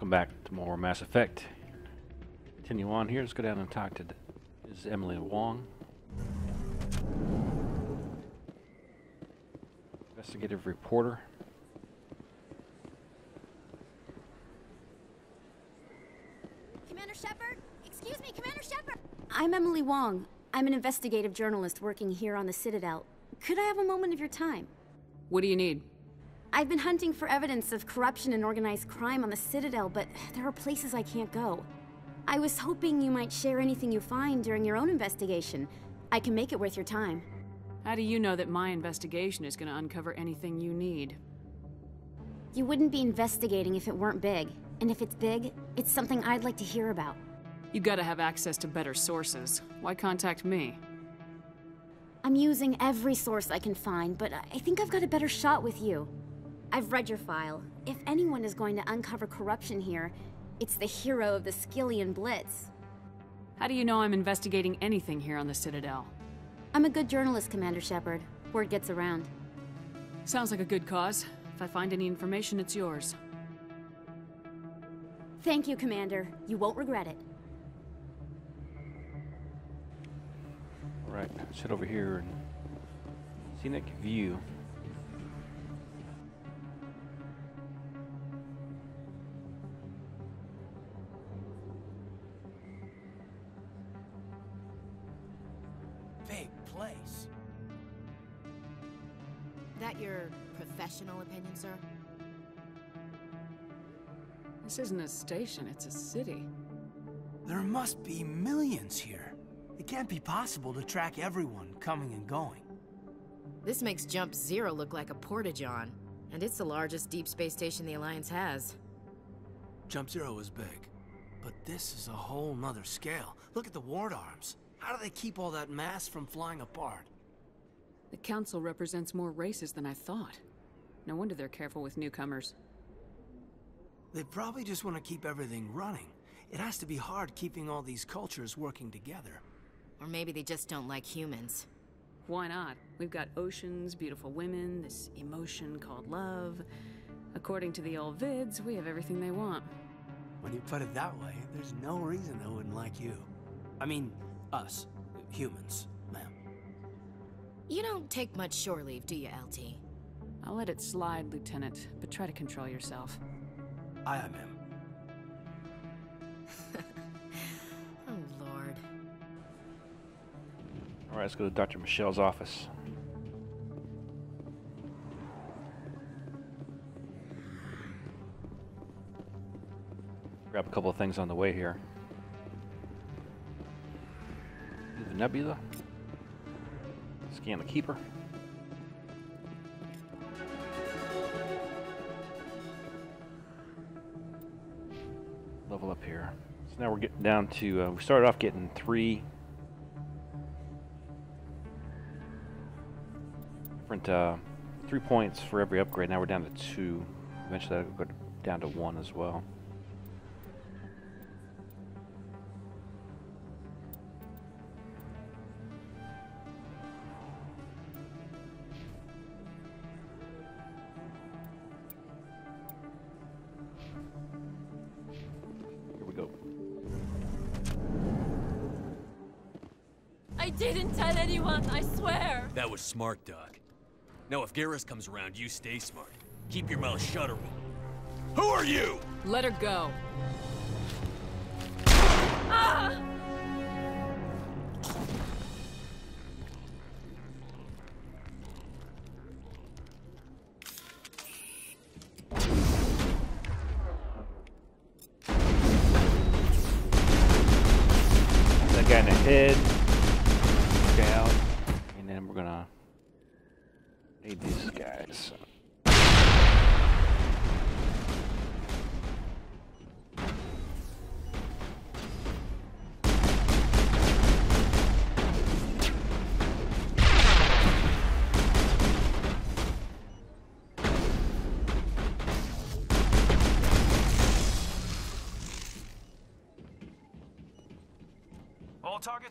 Welcome back to more Mass Effect. Continue on here. Let's go down and talk to. This is Emily Wong. Investigative reporter. Commander Shepard? Excuse me, Commander Shepard! I'm Emily Wong. I'm an investigative journalist working here on the Citadel. Could I have a moment of your time? What do you need? I've been hunting for evidence of corruption and organized crime on the Citadel, but there are places I can't go. I was hoping you might share anything you find during your own investigation. I can make it worth your time. How do you know that my investigation is going to uncover anything you need? You wouldn't be investigating if it weren't big. And if it's big, it's something I'd like to hear about. You gotta have access to better sources. Why contact me? I'm using every source I can find, but I think I've got a better shot with you. I've read your file. If anyone is going to uncover corruption here, it's the hero of the Skyllian Blitz. How do you know I'm investigating anything here on the Citadel? I'm a good journalist, Commander Shepard. Word gets around. Sounds like a good cause. If I find any information, it's yours. Thank you, Commander. You won't regret it. Alright, let's head over here and scenic view. Professional sir? This isn't a station, it's a city. There must be millions here. It can't be possible to track everyone coming and going. This makes Jump Zero look like a portageon, and it's the largest deep space station the Alliance has. Jump Zero is big, but this is a whole nother scale. Look at the ward arms. How do they keep all that mass from flying apart? The Council represents more races than I thought. No wonder they're careful with newcomers. They probably just want to keep everything running. It has to be hard keeping all these cultures working together. Or maybe they just don't like humans. Why not? We've got oceans, beautiful women, this emotion called love. According to the old vids, we have everything they want. When you put it that way, there's no reason they wouldn't like you. I mean, us. Humans, ma'am. You don't take much shore leave, do you, LT? I'll let it slide, Lieutenant, but try to control yourself. Aye, aye, ma'am. Oh, Lord. Alright, let's go to Dr. Michel's office. Grab a couple of things on the way here. Do the nebula. Scan the keeper. Up here. So now we're getting down to, uh, we started off getting three different uh, three points for every upgrade. Now we're down to two. Eventually that'll go down to one as well. That was smart, Doc. Now, if Garrus comes around, you stay smart. Keep your mouth shut or we'll- Who are you? Let her go. That guy in the head. Guy out. And then we're gonna need these guys.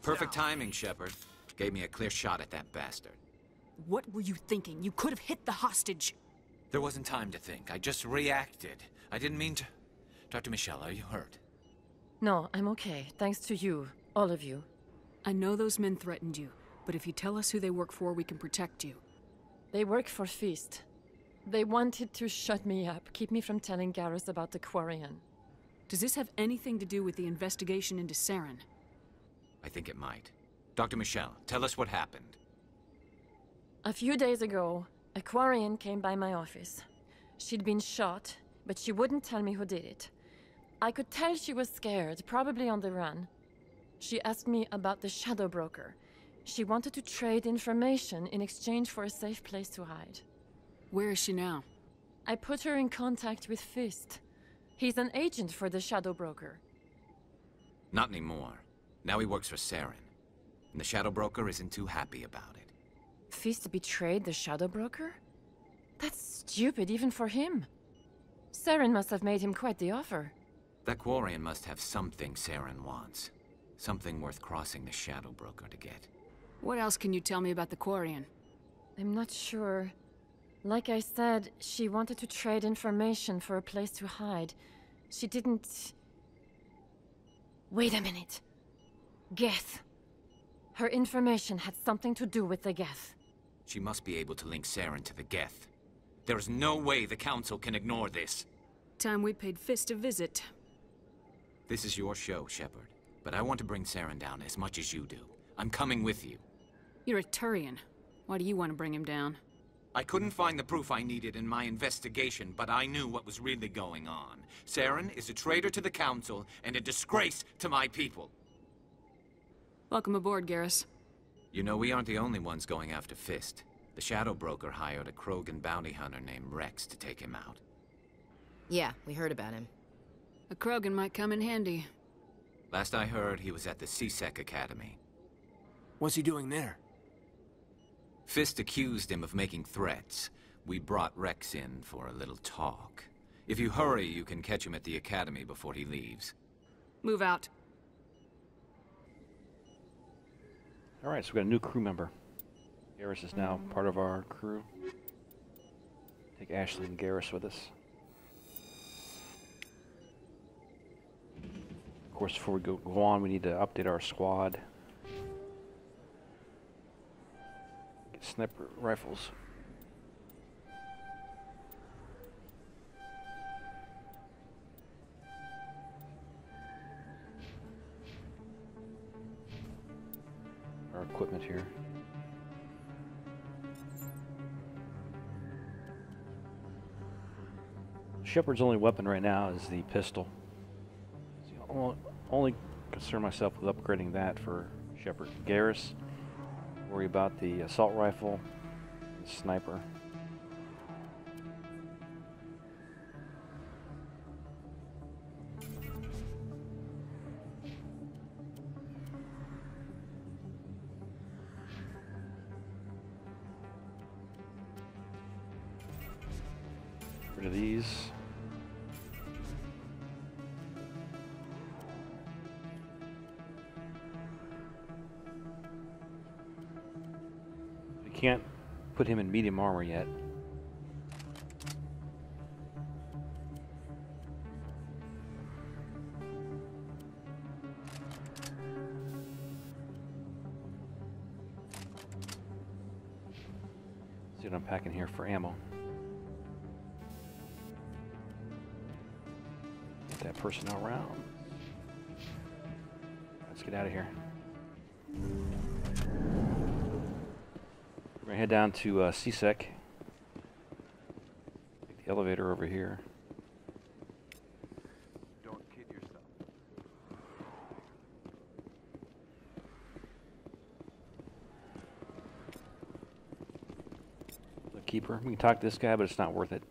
Perfect timing, Shepard. Gave me a clear shot at that bastard. What were you thinking? You could have hit the hostage. There wasn't time to think. I just reacted. I didn't mean to. Dr. Michel, are you hurt? No, I'm okay. Thanks to you. All of you. I know those men threatened you, but if you tell us who they work for, we can protect you. They work for Fist. They wanted to shut me up, keep me from telling Garrus about the Quarian. Does this have anything to do with the investigation into Saren? I think it might. Dr. Michel, tell us what happened. A few days ago, a Quarian came by my office. She'd been shot, but she wouldn't tell me who did it. I could tell she was scared, probably on the run. She asked me about the Shadow Broker. She wanted to trade information in exchange for a safe place to hide. Where is she now? I put her in contact with Fist. He's an agent for the Shadow Broker. Not anymore. Now he works for Saren. And the Shadow Broker isn't too happy about it. Fist betrayed the Shadow Broker? That's stupid even for him. Saren must have made him quite the offer. That Quarian must have something Saren wants. Something worth crossing the Shadow Broker to get. What else can you tell me about the Quarian? I'm not sure. Like I said, she wanted to trade information for a place to hide. She didn't... Wait a minute. Geth. Her information had something to do with the Geth. She must be able to link Saren to the Geth. There's no way the Council can ignore this. Time we paid Fist a visit. This is your show, Shepard. But I want to bring Saren down as much as you do. I'm coming with you. You're a Turian. Why do you want to bring him down? I couldn't find the proof I needed in my investigation, but I knew what was really going on. Saren is a traitor to the Council and a disgrace to my people. Welcome aboard, Garrus. You know, we aren't the only ones going after Fist. The Shadow Broker hired a Krogan bounty hunter named Wrex to take him out. Yeah, we heard about him. A Krogan might come in handy. Last I heard, he was at the C-Sec Academy. What's he doing there? Fist accused him of making threats. We brought Wrex in for a little talk. If you hurry, you can catch him at the Academy before he leaves. Move out. Alright, so we got a new crew member. Garrus is now part of our crew. Take Ashley and Garrus with us. Of course, before we go, go on, we need to update our squad. Get sniper rifles. Our equipment here. Shepard's only weapon right now is the pistol. So only concern myself with upgrading that for Shepard. Garrus, worry about the assault rifle, and sniper. Of these. We can't put him in medium armor yet. See what I'm packing here for ammo. Personnel around. Let's get out of here. We're gonna head down to uh, C-Sec. Take the elevator over here. Don't kid yourself. The keeper. We can talk to this guy, but it's not worth it.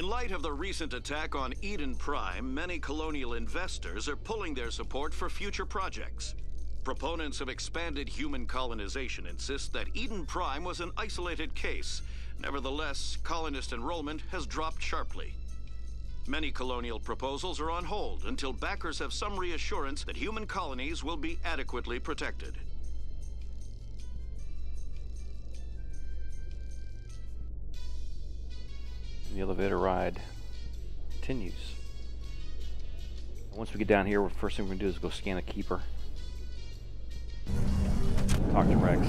In light of the recent attack on Eden Prime, many colonial investors are pulling their support for future projects. Proponents of expanded human colonization insist that Eden Prime was an isolated case. Nevertheless, colonist enrollment has dropped sharply. Many colonial proposals are on hold until backers have some reassurance that human colonies will be adequately protected. The elevator ride continues. Once we get down here, the first thing we're gonna do is go scan a keeper. Talk to Wrex.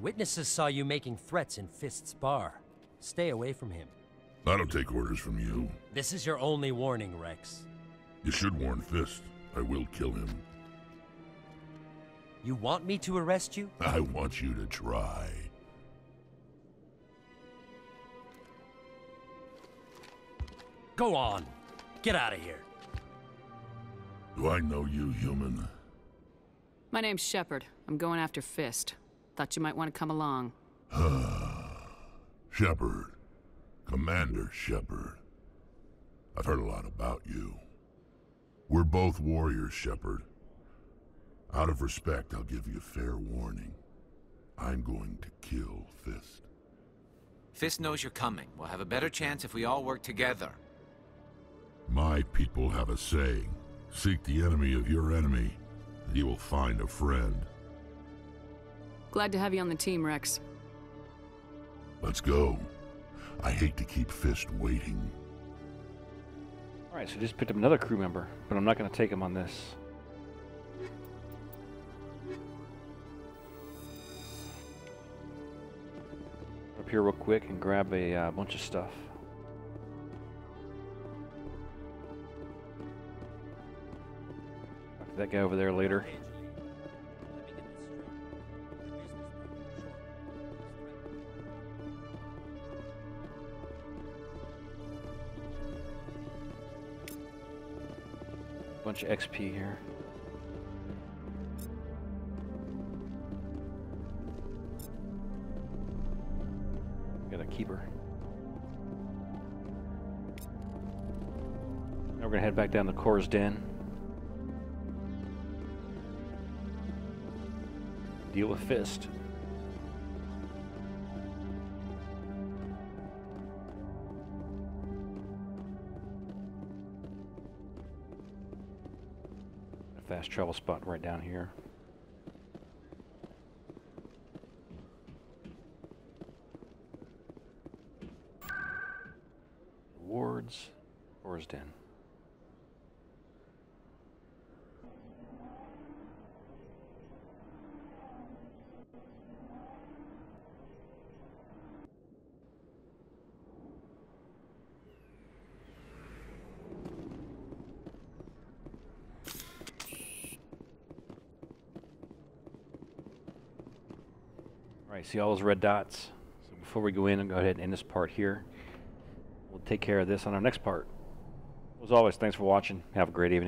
Witnesses saw you making threats in Fist's bar. Stay away from him. I don't take orders from you. This is your only warning, Wrex. You should warn Fist. I will kill him. You want me to arrest you? I want you to try. Go on. Get out of here. Do I know you, human? My name's Shepard. I'm going after Fist. Thought you might want to come along. Shepard. Commander Shepard. I've heard a lot about you. We're both warriors, Shepard. Out of respect, I'll give you fair warning. I'm going to kill Fist. Fist knows you're coming. We'll have a better chance if we all work together. My people have a saying. Seek the enemy of your enemy, and you will find a friend. Glad to have you on the team, Wrex. Let's go. I hate to keep Fist waiting. Alright, so just picked up another crew member, but I'm not gonna take him on this. Up here real quick and grab a uh, bunch of stuff. Talk to that guy over there later. Bunch of XP here. Got a keeper. Now we're gonna head back down to Chora's Den. Deal with Fist. Fast travel spot right down here. Wards, Chora's Den. All right, see all those red dots? So before we go in and go ahead and end this part here, we'll take care of this on our next part. As always, thanks for watching. Have a great evening.